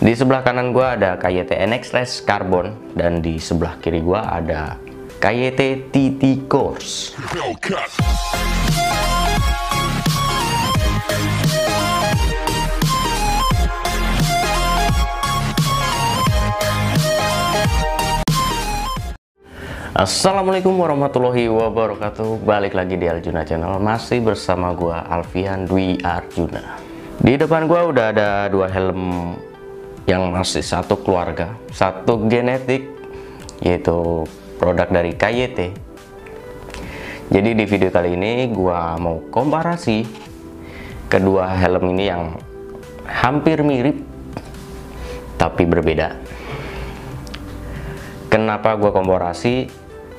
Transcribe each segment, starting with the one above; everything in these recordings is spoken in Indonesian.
Di sebelah kanan gua ada KYT NX Race Carbon dan di sebelah kiri gua ada KYT TT Course. Assalamualaikum warahmatullahi wabarakatuh. Balik lagi di Aljuna Channel. Masih bersama gua Alfian Dwi Arjuna. Di depan gua udah ada dua helm Yang masih satu keluarga Satu genetik Yaitu produk dari KYT Jadi di video kali ini gua mau komparasi Kedua helm ini yang hampir mirip Tapi berbeda. Kenapa gue komparasi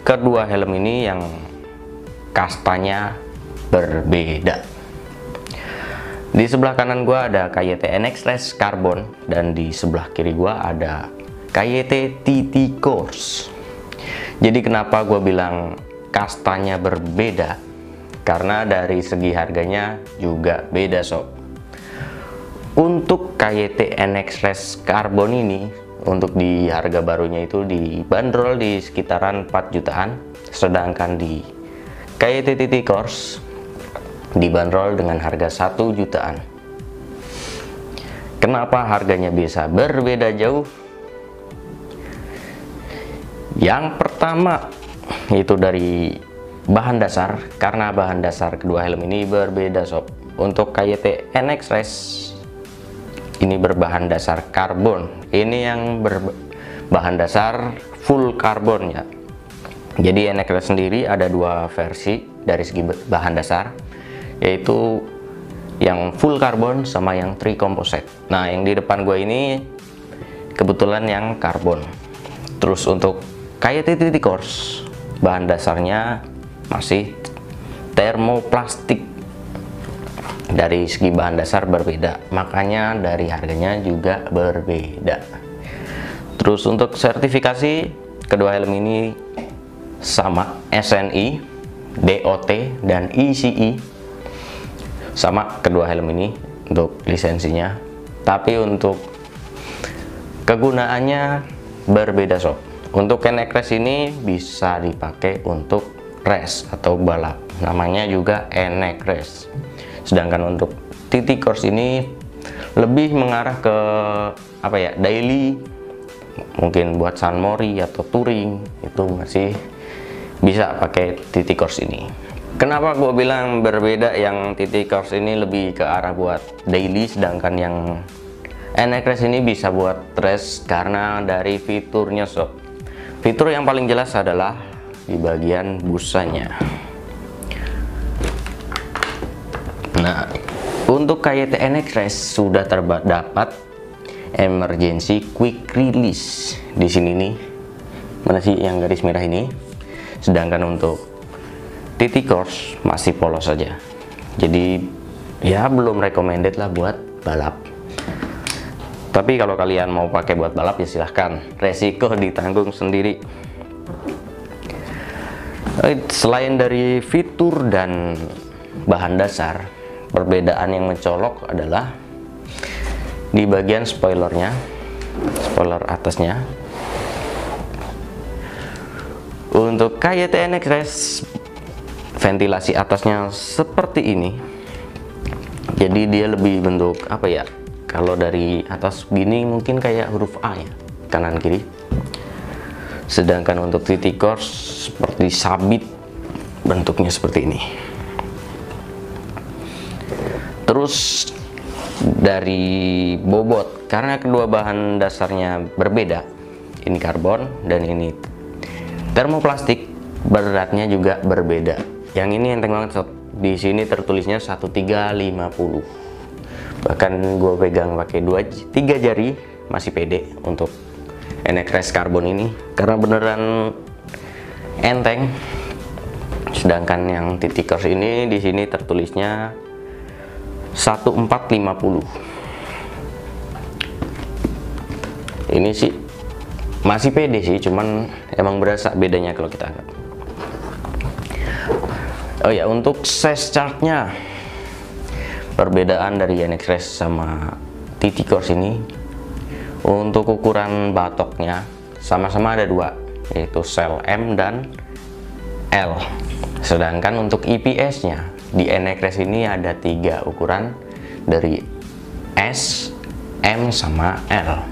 kedua helm ini yang kastanya berbeda di sebelah kanan gua ada KYT NX Race Carbon dan di sebelah kiri gua ada KYT TT Course. Jadi kenapa gue bilang kastanya berbeda? Karena dari segi harganya juga beda sob. Untuk KYT NX Race Carbon ini untuk di harga barunya itu dibanderol di sekitaran 4 jutaan sedangkan di KYT Course dibanderol dengan harga 1 jutaan. Kenapa harganya bisa berbeda jauh? Yang pertama itu dari bahan dasar. Karena bahan dasar kedua helm ini berbeda sob. Untuk KYT NX Race ini berbahan dasar karbon. Ini yang berbahan dasar full karbon ya. Jadi NX sendiri ada dua versi dari segi bahan dasar yaitu yang full karbon sama yang tri composite nah yang di depan gue ini kebetulan yang karbon. Terus untuk KYT course bahan dasarnya masih termoplastik. Dari segi bahan dasar berbeda makanya dari harganya juga berbeda. Terus untuk sertifikasi kedua helm ini sama SNI DOT dan ECE sama kedua helm ini untuk lisensinya. Tapi untuk kegunaannya berbeda sob. Untuk Kenek Race ini bisa dipakai untuk race atau balap. Namanya juga Enek Race sedangkan untuk TT course ini lebih mengarah ke apa ya daily. Mungkin buat San Mori atau touring itu masih bisa pakai TT course ini kenapa gue bilang berbeda yang TT course ini lebih ke arah buat daily sedangkan yang NX Race ini bisa buat race karena dari fiturnya sob fitur yang paling jelas adalah di bagian busanya Nah, untuk KYT NX Race sudah terdapat emergency quick release di sini nih. Mana sih yang garis merah ini? Sedangkan untuk TT Course masih polos saja. Jadi ya belum recommended lah buat balap. Tapi kalau kalian mau pakai buat balap ya silahkan. Resiko ditanggung sendiri. Selain dari fitur dan bahan dasar, perbedaan yang mencolok adalah di bagian spoilernya spoiler atasnya untuk KYT NX Race ventilasi atasnya seperti ini. Jadi dia lebih bentuk apa ya kalau dari atas gini mungkin kayak huruf A ya kanan kiri. Sedangkan untuk titik course seperti sabit bentuknya seperti ini. Terus dari bobot karena kedua bahan dasarnya berbeda. Ini karbon dan ini termoplastik beratnya juga berbeda yang ini enteng banget sob. Di sini tertulisnya 1350 bahkan gue pegang pakai dua tiga jari masih pede untuk NX karbon ini. Karena beneran enteng. Sedangkan yang titik course ini di sini tertulisnya 1450 ini sih masih pede sih cuman emang berasa bedanya kalau kita angkat oh ya untuk size chartnya perbedaan dari Race sama TT Course ini untuk ukuran batoknya sama-sama ada dua yaitu sel M dan L. Sedangkan untuk IPS nya di NXRES ini ada tiga ukuran dari S, M, sama L.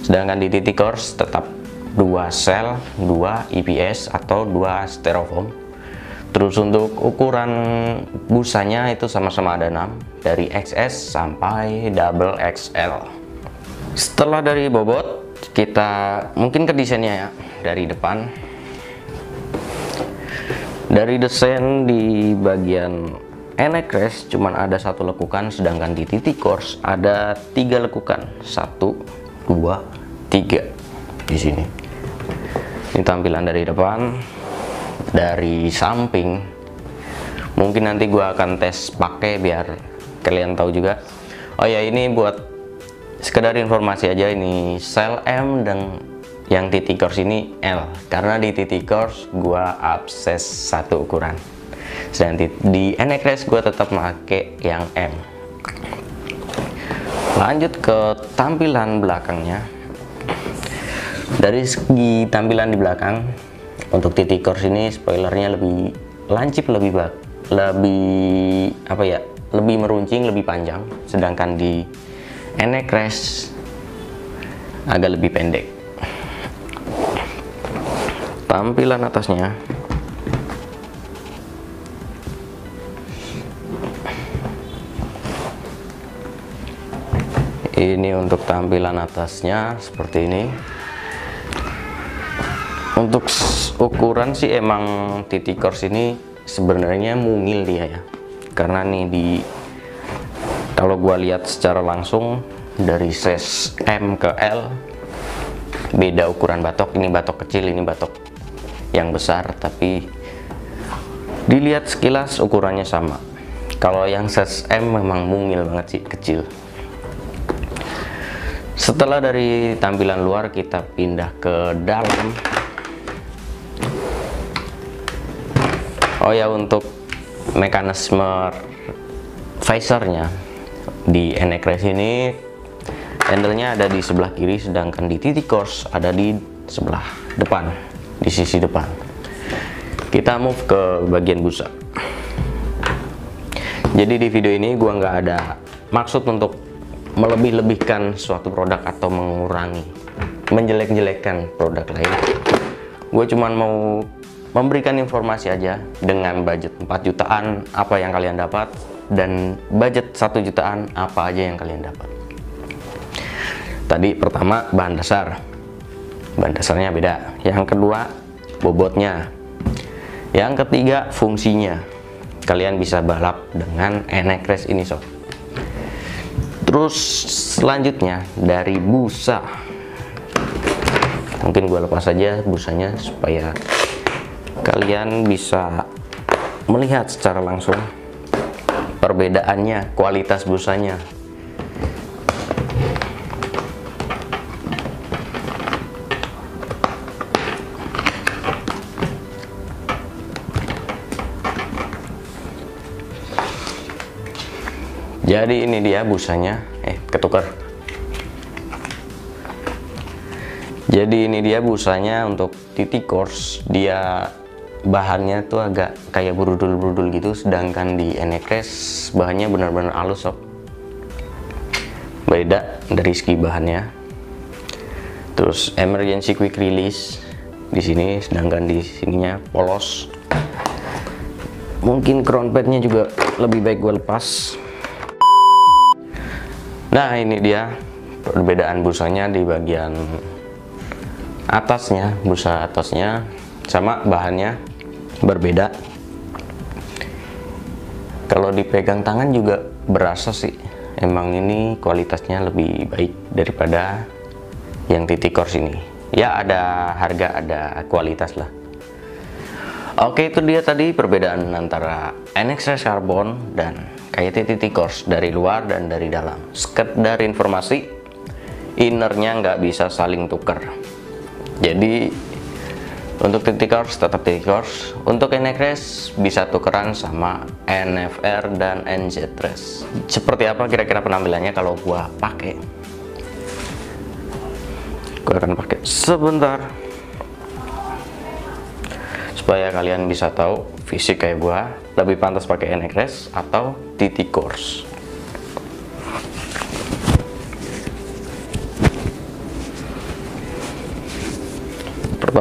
Sedangkan di titik course tetap dua sel, dua IPS atau dua styrofoam terus untuk ukuran busanya itu sama-sama ada 6 dari XS sampai double XL setelah dari bobot kita mungkin ke desainnya ya dari depan. Dari desain di bagian NX cuman ada satu lekukan sedangkan di titik course ada tiga lekukan. Satu dua tiga di sini. Ini tampilan dari depan dari samping mungkin nanti gua akan tes pakai biar kalian tahu juga. Oh ya ini buat sekedar informasi aja ini sel M dan yang titik course ini L. Karena di titik course gua abses satu ukuran. Sedangkan di NXRS gua tetap pakai yang M. Lanjut ke tampilan belakangnya. Dari segi tampilan di belakang untuk titik course ini spoilernya lebih lancip lebih bak lebih apa ya lebih meruncing lebih panjang. Sedangkan di NXRS agak lebih pendek. Tampilan atasnya. Ini untuk tampilan atasnya seperti ini untuk ukuran sih emang titik course ini sebenarnya mungil dia ya. Karena nih di kalau gua lihat secara langsung dari size M ke L beda ukuran batok. Ini batok kecil ini batok yang besar. Tapi dilihat sekilas ukurannya sama. Kalau yang size M memang mungil banget sih kecil. Setelah dari tampilan luar kita pindah ke dalam oh ya untuk mekanisme visornya di NX ini handle-nya ada di sebelah kiri sedangkan di titik course ada di sebelah depan di sisi depan. Kita move ke bagian busa jadi di video ini gua nggak ada maksud untuk melebih-lebihkan suatu produk atau mengurangi menjelek-jelekkan produk lain. Gue cuman mau memberikan informasi aja dengan budget 4 jutaan apa yang kalian dapat dan budget 1 jutaan apa aja yang kalian dapat. Tadi pertama bahan dasar. Bahan dasarnya beda. Yang kedua bobotnya. Yang ketiga fungsinya. Kalian bisa balap dengan NX Race ini sob. Terus selanjutnya dari busa. Mungkin gue lepas saja busanya supaya kalian bisa melihat secara langsung perbedaannya kualitas busanya. Jadi ini dia busanya. Eh ketukar. Jadi ini dia busanya untuk titik course dia bahannya tuh agak kayak berudul-berudul gitu sedangkan di NX bahannya benar-benar halus sob. Beda dari segi bahannya. Terus emergency quick release di sini sedangkan di sininya polos. Mungkin crown padnya juga lebih baik gue lepas. Nah ini dia perbedaan busanya di bagian atasnya, busa atasnya sama bahannya berbeda. Kalau dipegang tangan juga berasa sih, emang ini kualitasnya lebih baik daripada yang titik course ini. Ya ada harga, ada kualitas lah. Oke itu dia tadi perbedaan antara NX Carbon dan KYT titik course dari luar dan dari dalam sekedar informasi innernya nggak bisa saling tuker jadi untuk titik course tetap titik course untuk NX bisa tukeran sama NFR dan NZ race. Seperti apa kira-kira penampilannya kalau gua pakai? Gue akan pakai sebentar. Supaya kalian bisa tahu fisik kayak gue lebih pantas pakai NXS atau TT Course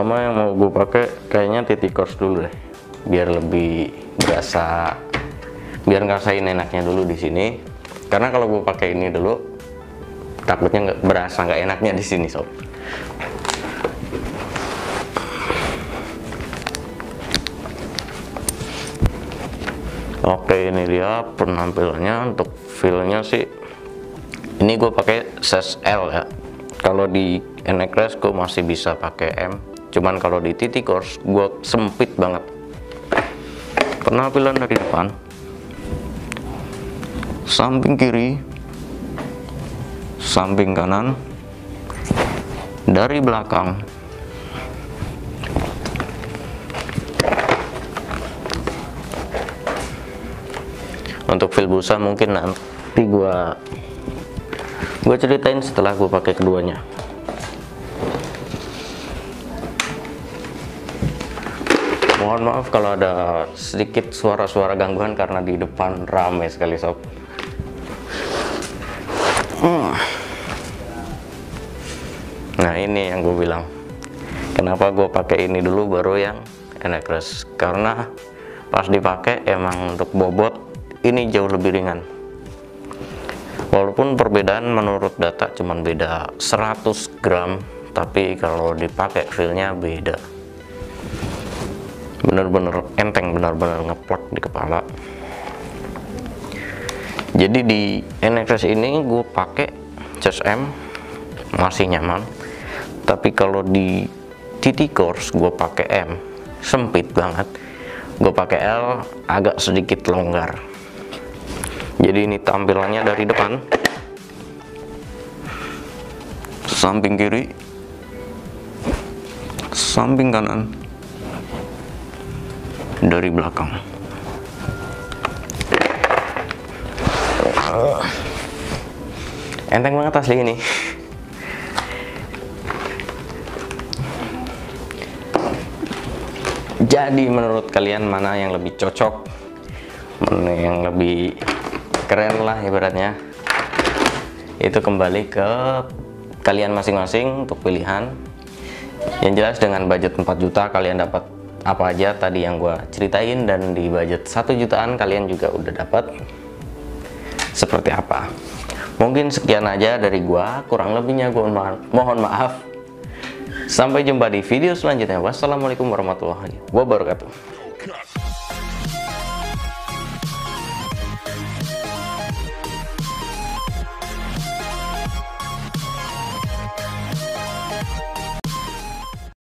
pertama yang mau gue pakai kayaknya TT Course dulu deh. Biar lebih berasa biar ngerasain enaknya dulu di sini. Karena kalau gue pakai ini dulu takutnya nggak berasa nggak enaknya di sini sob. Oke ini dia penampilannya untuk feelnya sih. Ini gue pakai size L ya. Kalau di NXRS gue masih bisa pakai M cuman kalau di TT Course gue sempit banget. Penampilan dari depan? Samping kiri samping kanan dari belakang. Untuk feel busa mungkin nanti gua gua ceritain setelah gua pakai keduanya mohon maaf kalau ada sedikit suara-suara gangguan karena di depan ramai sekali sob. Hmm. nah ini yang gue bilang. Kenapa gue pakai ini dulu baru yang NXRS karena pas dipakai emang untuk bobot ini jauh lebih ringan. Walaupun perbedaan menurut data cuman beda 100 gram tapi kalau dipakai feelnya beda bener-bener enteng bener-bener ngeplak di kepala. Jadi di NXS ini gue pakai chest M masih nyaman. Tapi kalau di TT course gue pakai M sempit banget. Gue pakai L agak sedikit longgar. Jadi ini tampilannya dari depan. Samping kiri. Samping kanan dari belakang. Enteng banget asli ini. Jadi menurut kalian mana yang lebih cocok? Mana yang lebih keren lah ibaratnya? Itu kembali ke kalian masing-masing untuk pilihan. Yang jelas dengan budget 4 juta kalian dapat apa aja tadi yang gue ceritain dan di budget satu jutaan kalian juga udah dapat. Seperti apa? Mungkin sekian aja dari gue kurang lebihnya gue mohon maaf. Sampai jumpa di video selanjutnya. Wassalamualaikum warahmatullahi wabarakatuh